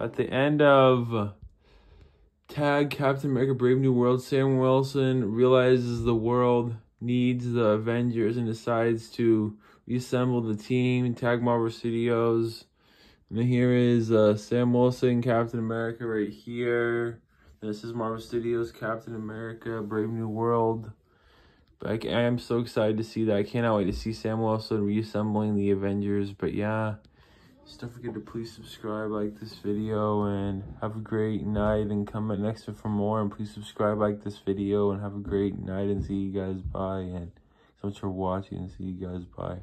at the end of Tag Captain America Brave New World, Sam Wilson realizes the world needs the Avengers and decides to reassemble the team. Tag Marvel Studios. And here is uh, Sam Wilson, Captain America right here. This is Marvel Studios, Captain America, Brave New World. But I, I am so excited to see that. I cannot wait to see Sam Wilson reassembling the Avengers. But yeah, just don't forget to please subscribe, like this video, and have a great night. And come back next time for more. And please subscribe, like this video, and have a great night. And see you guys. Bye. And so much for watching. And see you guys. Bye.